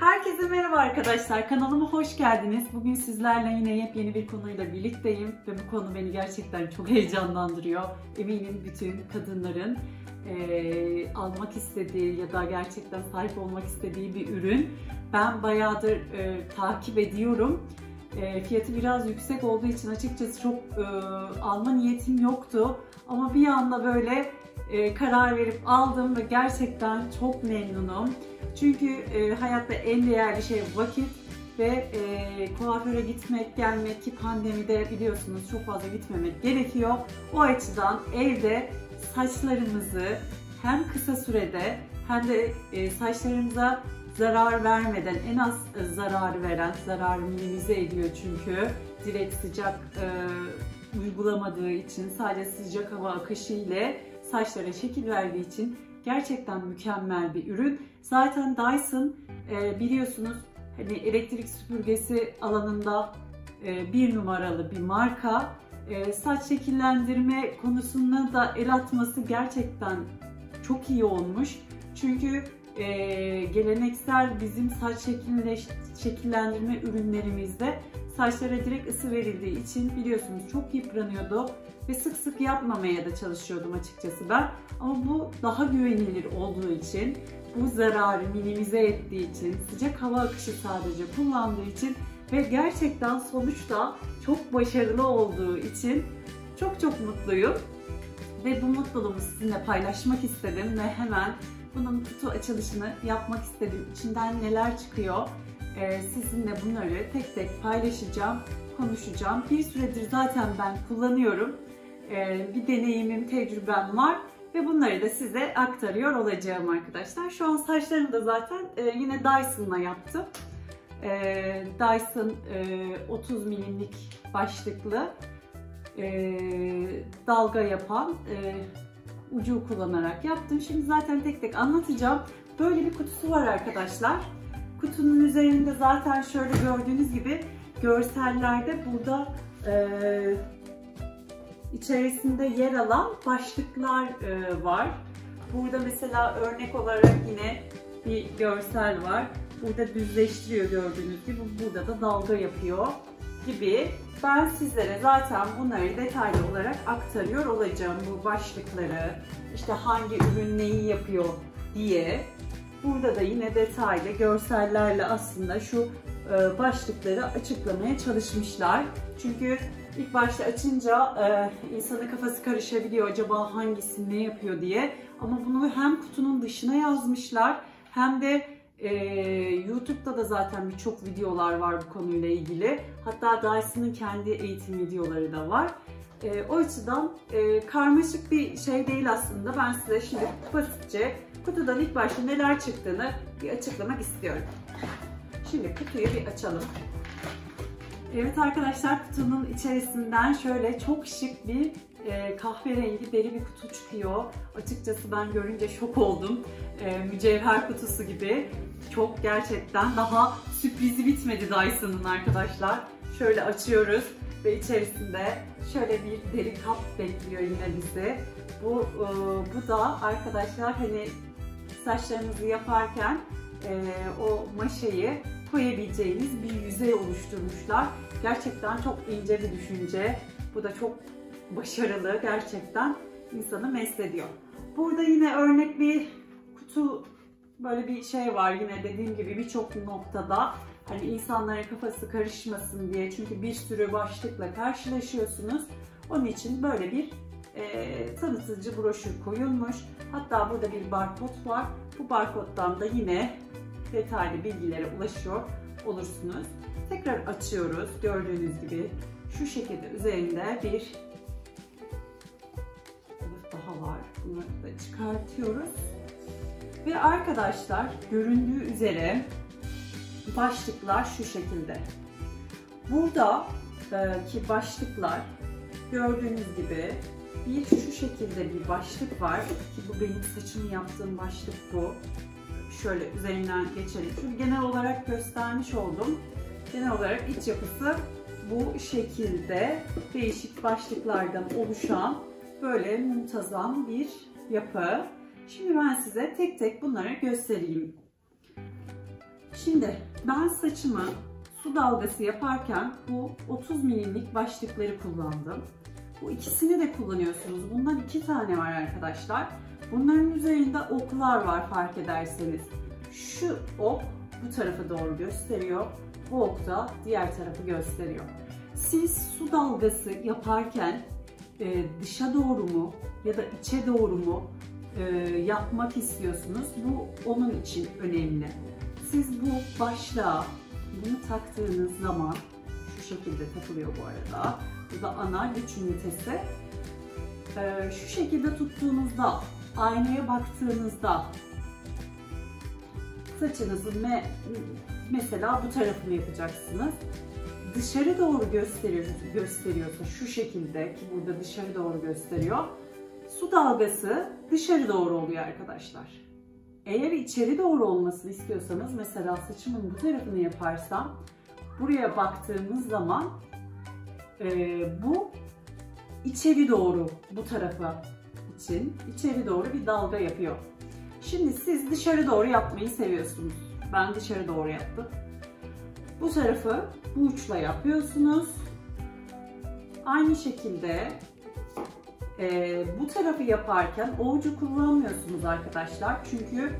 Herkese merhaba arkadaşlar. Kanalıma hoş geldiniz. Bugün sizlerle yine yepyeni bir konuyla birlikteyim ve bu konu beni gerçekten çok heyecanlandırıyor. Eminim bütün kadınların e, almak istediği ya da gerçekten sahip olmak istediği bir ürün. Ben bayağıdır e, takip ediyorum. E, fiyatı biraz yüksek olduğu için açıkçası çok e, alma niyetim yoktu. Ama bir anda böyle e, karar verip aldım ve gerçekten çok memnunum. Çünkü e, hayatta en değerli şey vakit ve e, kuaföre gitmek, gelmek ki pandemide biliyorsunuz çok fazla gitmemek gerekiyor. O açıdan evde saçlarımızı hem kısa sürede hem de e, saçlarımıza zarar vermeden en az zarar veren, zararı minimize ediyor çünkü direkt sıcak e, uygulamadığı için sadece sıcak hava akışı ile saçlara şekil verdiği için gerçekten mükemmel bir ürün. Zaten Dyson e, biliyorsunuz hani elektrik süpürgesi alanında e, bir numaralı bir marka. E, saç şekillendirme konusunda da el atması gerçekten çok iyi olmuş. Çünkü geleneksel bizim saç şekillendirme ürünlerimizde saçlara direkt ısı verildiği için biliyorsunuz çok yıpranıyordu ve sık sık yapmamaya da çalışıyordum açıkçası ben. Ama bu daha güvenilir olduğu için, bu zararı minimize ettiği için, sıcak hava akışı sadece kullandığı için ve gerçekten sonuçta çok başarılı olduğu için çok çok mutluyum. Ve bu mutluluğumu sizinle paylaşmak istedim ve hemen bunun kutu açılışını yapmak istedim. İçinden neler çıkıyor sizinle bunları tek tek paylaşacağım, konuşacağım. Bir süredir zaten ben kullanıyorum. Ee, bir deneyimim, tecrübem var ve bunları da size aktarıyor olacağım arkadaşlar. Şu an saçlarımı da zaten e, yine Dyson'la yaptım. Ee, Dyson 30 e, milimlik başlıklı e, dalga yapan ucu kullanarak yaptım. Şimdi zaten tek tek anlatacağım. Böyle bir kutusu var arkadaşlar. Kutunun üzerinde zaten şöyle gördüğünüz gibi görsellerde burada e, içerisinde yer alan başlıklar e, var. Burada mesela örnek olarak yine bir görsel var. Burada düzleştiriyor gördüğünüz gibi. Burada da dalga yapıyor gibi. Ben sizlere zaten bunları detaylı olarak aktarıyor olacağım. Bu başlıkları, işte hangi ürün neyi yapıyor diye. Burada da yine detaylı görsellerle aslında şu e, başlıkları açıklamaya çalışmışlar. Çünkü ilk başta açınca e, insanın kafası karışabiliyor acaba hangisi ne yapıyor diye. Ama bunu hem kutunun dışına yazmışlar hem de e, YouTube'da da zaten birçok videolar var bu konuyla ilgili. Hatta Dyson'ın kendi eğitim videoları da var. E, o açıdan e, karmaşık bir şey değil aslında. Ben size şimdi basitçe kutudan ilk başta neler çıktığını bir açıklamak istiyorum. Şimdi kutuyu bir açalım. Evet arkadaşlar kutunun içerisinden şöyle çok şık bir e, kahverengi deri bir kutu çıkıyor. Açıkçası ben görünce şok oldum. E, mücevher kutusu gibi. Çok gerçekten daha sürprizi bitmedi Dyson'ın arkadaşlar. Şöyle açıyoruz ve içerisinde şöyle bir deri kap bekliyor yine bizi. Bu, e, bu da arkadaşlar hani saçlarınızı yaparken e, o maşayı koyabileceğiniz bir yüzey oluşturmuşlar. Gerçekten çok ince bir düşünce. Bu da çok başarılı. Gerçekten insanı mest ediyor. Burada yine örnek bir kutu böyle bir şey var yine dediğim gibi birçok noktada hani insanların kafası karışmasın diye çünkü bir sürü başlıkla karşılaşıyorsunuz. Onun için böyle bir e, tanıtıcı broşür koyulmuş. Hatta burada bir barkod var. Bu barkoddan da yine detaylı bilgilere ulaşıyor olursunuz. Tekrar açıyoruz. Gördüğünüz gibi şu şekilde üzerinde bir kılıf daha var. Bunları da çıkartıyoruz. Ve arkadaşlar göründüğü üzere başlıklar şu şekilde. Burada ki başlıklar gördüğünüz gibi bir şu şekilde bir başlık var ki bu benim saçımı yaptığım başlık bu şöyle üzerinden geçelim. Çünkü genel olarak göstermiş oldum. Genel olarak iç yapısı bu şekilde değişik başlıklardan oluşan böyle muntazam bir yapı. Şimdi ben size tek tek bunları göstereyim. Şimdi ben saçımı su dalgası yaparken bu 30 milimlik başlıkları kullandım. Bu ikisini de kullanıyorsunuz. Bundan iki tane var arkadaşlar. Bunların üzerinde oklar var fark ederseniz. Şu ok bu tarafa doğru gösteriyor. Bu ok da diğer tarafı gösteriyor. Siz su dalgası yaparken e, dışa doğru mu ya da içe doğru mu e, yapmak istiyorsunuz? Bu onun için önemli. Siz bu başlığa bunu taktığınız zaman şu şekilde takılıyor bu arada. Bu da ana güç ünitesi. E, şu şekilde tuttuğunuzda, aynaya baktığınızda saçınızı me mesela bu tarafını yapacaksınız. Dışarı doğru gösteriyor, gösteriyorsa şu şekilde ki burada dışarı doğru gösteriyor. Su dalgası dışarı doğru oluyor arkadaşlar. Eğer içeri doğru olmasını istiyorsanız mesela saçımın bu tarafını yaparsam buraya baktığımız zaman e, bu içeri doğru bu tarafa için içeri doğru bir dalga yapıyor. Şimdi siz dışarı doğru yapmayı seviyorsunuz. Ben dışarı doğru yaptım. Bu tarafı bu uçla yapıyorsunuz. Aynı şekilde e, bu tarafı yaparken o ucu kullanmıyorsunuz arkadaşlar. Çünkü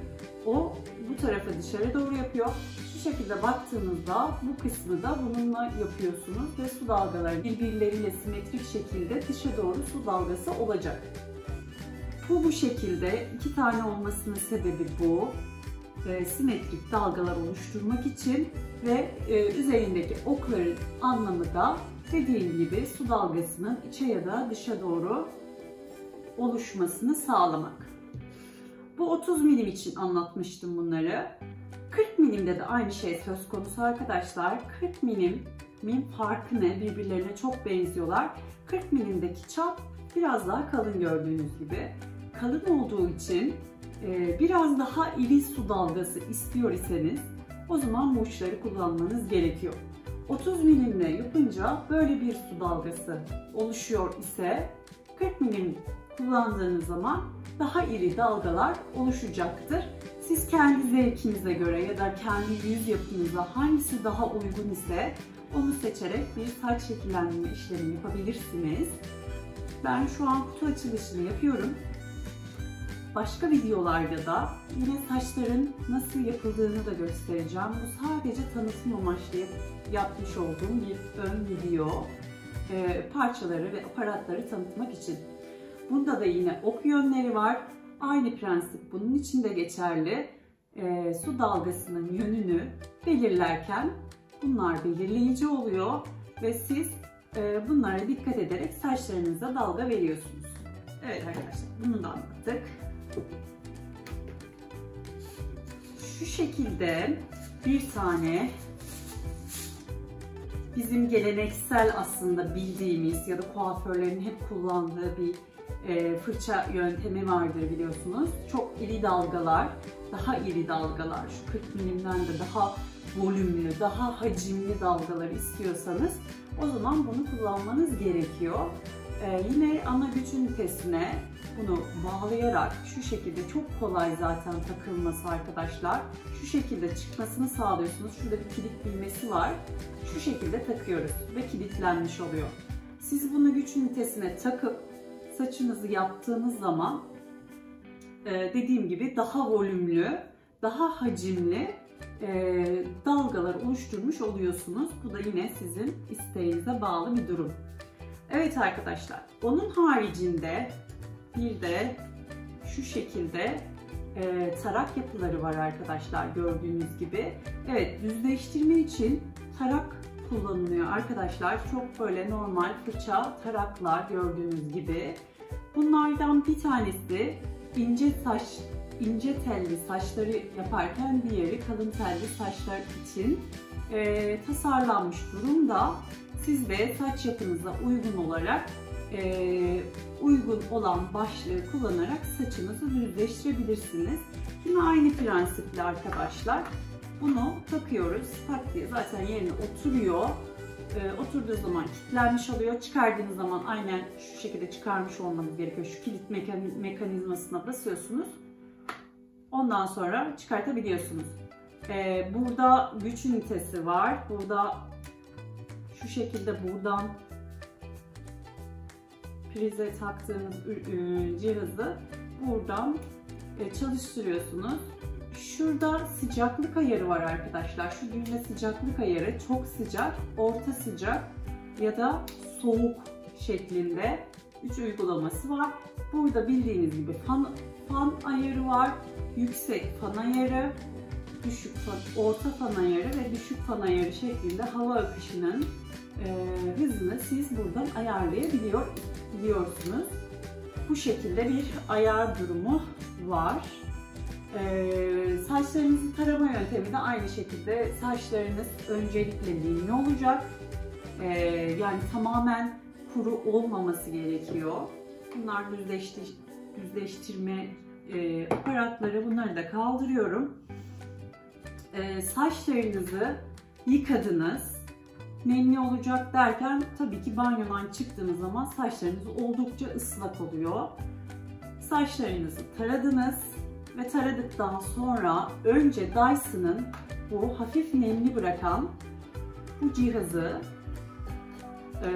o bu tarafı dışarı doğru yapıyor. Şu şekilde baktığınızda bu kısmı da bununla yapıyorsunuz ve su dalgaları birbirleriyle simetrik şekilde dışa doğru su dalgası olacak. Bu bu şekilde iki tane olmasının sebebi bu. E, simetrik dalgalar oluşturmak için ve e, üzerindeki okların anlamı da dediğim gibi su dalgasının içe ya da dışa doğru oluşmasını sağlamak. Bu 30 milim için anlatmıştım bunları. 40 milimde de aynı şey söz konusu arkadaşlar. 40 milim min farkı ne? Birbirlerine çok benziyorlar. 40 milimdeki çap biraz daha kalın gördüğünüz gibi. Kalın olduğu için e, biraz daha iri su dalgası istiyor iseniz o zaman bu uçları kullanmanız gerekiyor. 30 milimle yapınca böyle bir su dalgası oluşuyor ise 40 milim kullandığınız zaman daha iri dalgalar oluşacaktır. Siz kendi zevkinize göre ya da kendi yüz yapınıza hangisi daha uygun ise onu seçerek bir saç şekillendirme işlemi yapabilirsiniz. Ben şu an kutu açılışını yapıyorum. Başka videolarda da yine saçların nasıl yapıldığını da göstereceğim. Bu sadece tanıtım amaçlı yapmış olduğum bir ön video. E, parçaları ve aparatları tanıtmak için. Bunda da yine ok yönleri var. Aynı prensip bunun için de geçerli. E, su dalgasının yönünü belirlerken bunlar belirleyici oluyor ve siz e, bunlara dikkat ederek saçlarınıza dalga veriyorsunuz. Evet arkadaşlar bunu da anlattık. Şu şekilde bir tane bizim geleneksel aslında bildiğimiz ya da kuaförlerin hep kullandığı bir e, fırça yöntemi vardır biliyorsunuz. Çok iri dalgalar, daha iri dalgalar, şu 40 milimden de daha volümlü, daha hacimli dalgalar istiyorsanız o zaman bunu kullanmanız gerekiyor. Ee, yine ana güç ünitesine bunu bağlayarak şu şekilde çok kolay zaten takılması arkadaşlar. Şu şekilde çıkmasını sağlıyorsunuz. Şurada bir kilit bilmesi var. Şu şekilde takıyoruz ve kilitlenmiş oluyor. Siz bunu güç ünitesine takıp saçınızı yaptığınız zaman e, dediğim gibi daha volümlü, daha hacimli e, dalgalar oluşturmuş oluyorsunuz. Bu da yine sizin isteğinize bağlı bir durum. Evet arkadaşlar, onun haricinde bir de şu şekilde e, tarak yapıları var arkadaşlar gördüğünüz gibi. Evet düzleştirme için tarak kullanılıyor arkadaşlar. Çok böyle normal fırça taraklar gördüğünüz gibi. Bunlardan bir tanesi ince saç, ince telli saçları yaparken diğeri kalın telli saçlar için e, tasarlanmış durumda. Siz de saç yapınıza uygun olarak e, uygun olan başlığı kullanarak saçınızı düzleştirebilirsiniz. Yine aynı prensiple arkadaşlar. Bunu takıyoruz. Tak diye zaten yerine oturuyor. E, oturduğu zaman kilitlenmiş oluyor. Çıkardığınız zaman aynen şu şekilde çıkarmış olmanız gerekiyor. Şu kilit mekanizmasına basıyorsunuz. Ondan sonra çıkartabiliyorsunuz. Ee, burada güç ünitesi var. Burada şu şekilde buradan prize taktığınız cihazı buradan e, çalıştırıyorsunuz. Şurada sıcaklık ayarı var arkadaşlar. Şu düğme sıcaklık ayarı çok sıcak, orta sıcak ya da soğuk şeklinde 3 uygulaması var. Burada bildiğiniz gibi fan, fan ayarı var, yüksek fan ayarı, düşük fan, orta fan ayarı ve düşük fan ayarı şeklinde hava akışının e, hızını siz buradan ayarlayabiliyor biliyorsunuz. Bu şekilde bir ayar durumu var. Ee, saçlarınızı tarama yöntemi de aynı şekilde saçlarınız öncelikle nemli olacak. Ee, yani tamamen kuru olmaması gerekiyor. Bunlar düzleştir, düzleştirme e, aparatları bunları da kaldırıyorum. Ee, saçlarınızı yıkadınız. Nemli olacak derken tabii ki banyodan çıktığınız zaman saçlarınız oldukça ıslak oluyor. Saçlarınızı taradınız ve taradıktan sonra önce Dyson'ın bu hafif nemli bırakan bu cihazı e,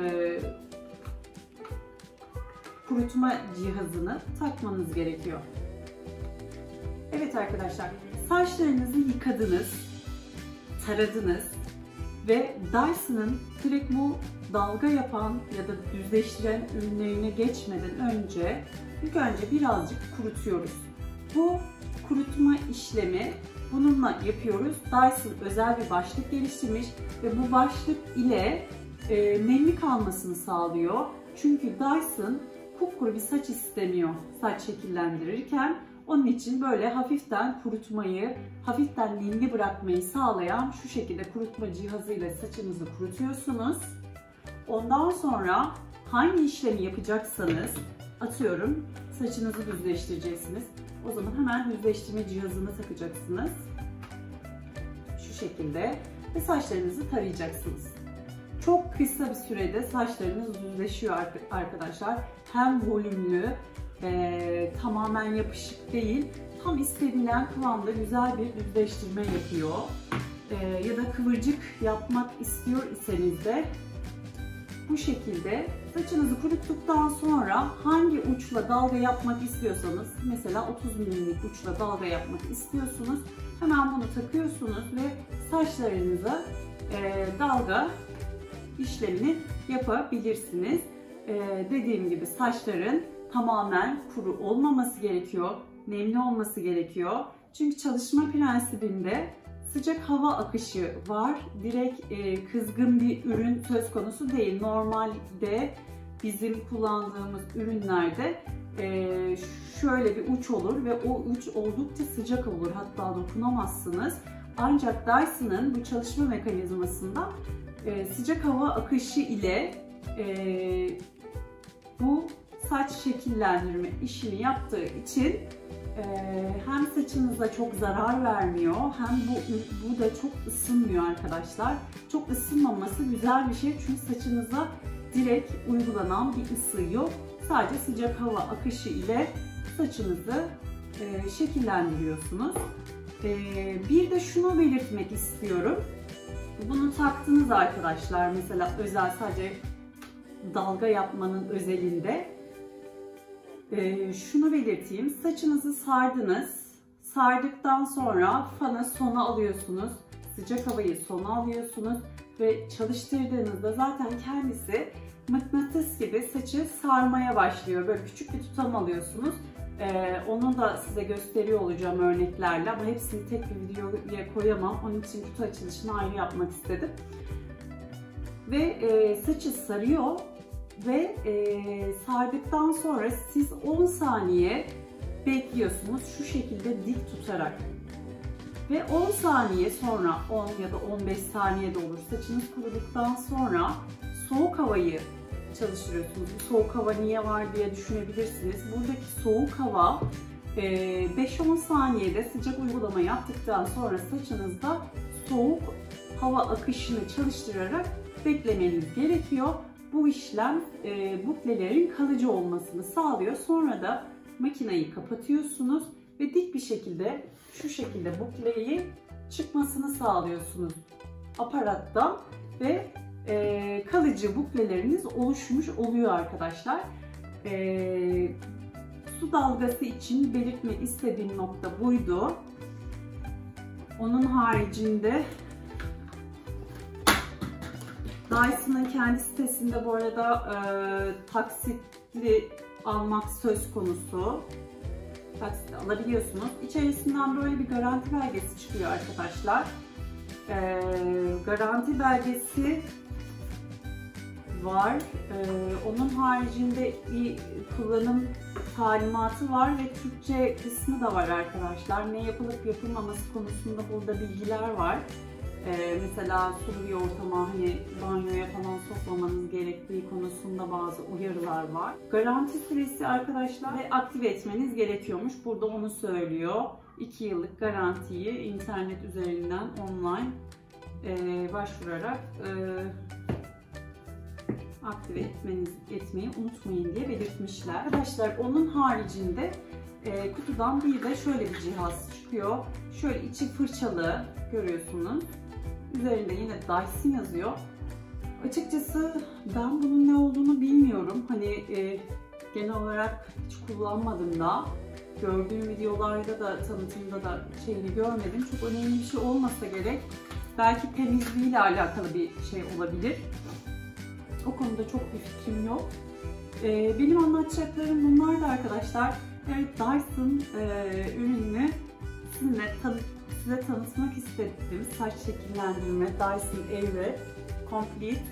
kurutma cihazını takmanız gerekiyor. Evet arkadaşlar, saçlarınızı yıkadınız, taradınız ve Dyson'ın direkt bu dalga yapan ya da düzleştiren ürünlerine geçmeden önce ilk önce birazcık kurutuyoruz. Bu kurutma işlemi bununla yapıyoruz. Dyson özel bir başlık geliştirmiş ve bu başlık ile e, nemli kalmasını sağlıyor. Çünkü Dyson kupkuru bir saç istemiyor saç şekillendirirken. Onun için böyle hafiften kurutmayı, hafiften nemli bırakmayı sağlayan şu şekilde kurutma cihazıyla saçınızı kurutuyorsunuz. Ondan sonra hangi işlemi yapacaksanız atıyorum saçınızı düzleştireceksiniz. O zaman hemen düzleştirme cihazını takacaksınız. Şu şekilde ve saçlarınızı tarayacaksınız. Çok kısa bir sürede saçlarınız düzleşiyor arkadaşlar. Hem volümlü, e, tamamen yapışık değil, tam istenilen kıvamda güzel bir düzleştirme yapıyor. E, ya da kıvırcık yapmak istiyor iseniz de bu şekilde saçınızı kuruttuktan sonra hangi uçla dalga yapmak istiyorsanız mesela 30 milimlik uçla dalga yapmak istiyorsunuz hemen bunu takıyorsunuz ve saçlarınıza e, dalga işlemini yapabilirsiniz. E, dediğim gibi saçların tamamen kuru olmaması gerekiyor, nemli olması gerekiyor. Çünkü çalışma prensibinde sıcak hava akışı var. Direkt e, kızgın bir ürün söz konusu değil. Normalde bizim kullandığımız ürünlerde e, şöyle bir uç olur ve o uç oldukça sıcak olur. Hatta dokunamazsınız. Ancak Dyson'ın bu çalışma mekanizmasında e, sıcak hava akışı ile e, bu saç şekillendirme işini yaptığı için ee, hem saçınıza çok zarar vermiyor hem bu, bu da çok ısınmıyor arkadaşlar. Çok ısınmaması güzel bir şey çünkü saçınıza direkt uygulanan bir ısı yok. Sadece sıcak hava akışı ile saçınızı e, şekillendiriyorsunuz. E, bir de şunu belirtmek istiyorum. Bunu taktınız arkadaşlar mesela özel sadece dalga yapmanın özelinde e, şunu belirteyim. Saçınızı sardınız. Sardıktan sonra fana sona alıyorsunuz. Sıcak havayı sona alıyorsunuz ve çalıştırdığınızda zaten kendisi mıknatıs gibi saçı sarmaya başlıyor. Böyle küçük bir tutam alıyorsunuz. Ee, onu da size gösteriyor olacağım örneklerle ama hepsini tek bir videoya koyamam. Onun için kutu açılışını ayrı yapmak istedim. Ve e, saçı sarıyor ve e, sardıktan sonra siz 10 saniye bekliyorsunuz şu şekilde dik tutarak. Ve 10 saniye sonra 10 ya da 15 saniye de olur saçınız kuruduktan sonra soğuk havayı çalıştırıyorsunuz. Soğuk hava niye var diye düşünebilirsiniz. Buradaki soğuk hava 5-10 saniyede sıcak uygulama yaptıktan sonra saçınızda soğuk hava akışını çalıştırarak beklemeniz gerekiyor. Bu işlem e, buklelerin kalıcı olmasını sağlıyor. Sonra da makineyi kapatıyorsunuz ve dik bir şekilde şu şekilde bukleyi çıkmasını sağlıyorsunuz aparattan ve e, kalıcı bukleleriniz oluşmuş oluyor arkadaşlar. E, su dalgası için belirtmek istediğim nokta buydu. Onun haricinde Dyson'ın kendi sitesinde bu arada e, taksitli almak söz konusu. Taksit alabiliyorsunuz. İçerisinden böyle bir garanti belgesi çıkıyor arkadaşlar. E, garanti belgesi var. E, onun haricinde bir kullanım talimatı var ve Türkçe kısmı da var arkadaşlar. Ne yapılıp yapılmaması konusunda burada bilgiler var. Ee, mesela sulu bir ortama hani banyoya falan sokmamanız gerektiği konusunda bazı uyarılar var. Garanti süresi arkadaşlar ve aktive etmeniz gerekiyormuş. Burada onu söylüyor. 2 yıllık garantiyi internet üzerinden online e, başvurarak e, aktive etmeniz, etmeyi unutmayın diye belirtmişler. Arkadaşlar onun haricinde e, kutudan bir de şöyle bir cihaz çıkıyor. Şöyle içi fırçalı görüyorsunuz. Üzerinde yine Dyson yazıyor. Açıkçası ben bunun ne olduğunu bilmiyorum. Hani e, genel olarak hiç kullanmadım da. Gördüğüm videolarda da tanıtımda da şeyini görmedim. Çok önemli bir şey olmasa gerek. Belki temizliğiyle alakalı bir şey olabilir. O konuda çok bir fikrim yok. Ee, benim anlatacaklarım bunlardı arkadaşlar. Evet Dyson e, ürününü sizinle tanı size tanıtmak istedim. Saç şekillendirme Dyson Airwrap Complete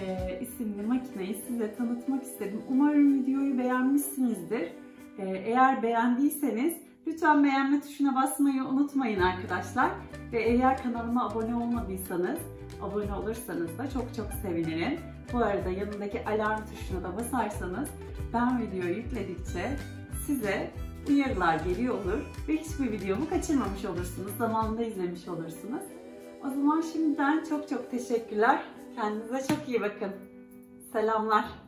e, isimli makineyi size tanıtmak istedim. Umarım videoyu beğenmişsinizdir. E, eğer beğendiyseniz lütfen beğenme tuşuna basmayı unutmayın arkadaşlar. Ve eğer kanalıma abone olmadıysanız abone olursanız da çok çok sevinirim. Bu arada yanındaki alarm tuşuna da basarsanız ben videoyu yükledikçe size uyarılar geliyor olur ve hiçbir videomu kaçırmamış olursunuz. Zamanında izlemiş olursunuz. O zaman şimdiden çok çok teşekkürler. Kendinize çok iyi bakın. Selamlar.